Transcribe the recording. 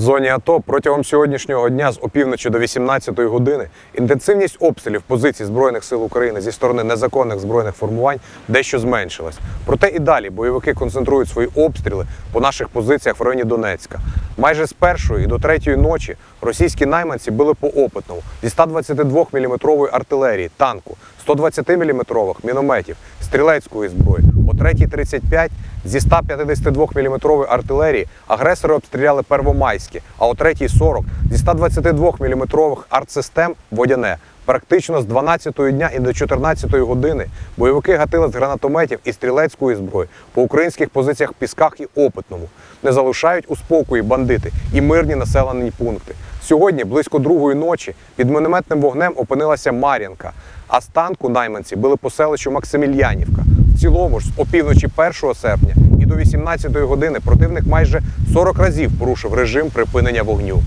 В зоні АТО протягом сьогоднішнього дня з опівночі до 18-ї години інтенсивність обстрілів позицій Збройних сил України зі сторони незаконних збройних формувань дещо зменшилась. Проте і далі бойовики концентрують свої обстріли по наших позиціях в районі Донецька. Майже з першої до третьої ночі російські найманці били по опитному зі 122 мм артилерії, танку, 120 мм мінометів, стрілецької зброї. О 3.35 зі 152 мм артилерії агресори обстріляли Первомайське, а о 3.40 зі 122 мм артсистем Водяне. Практично з 12-ї дня і до 14-ї години бойовики гатили з гранатометів і стрілецької зброї по українських позиціях Пісках і Опитному. Не залишають у спокої бандити і мирні населені пункти. Сьогодні, близько другої ночі, під мінометним вогнем опинилася Мар'янка, а з танку найманці били по селищу Максимільянівка. Цілому ж опівночі 1 серпня і до 18-ї години противник майже 40 разів порушив режим припинення вогню.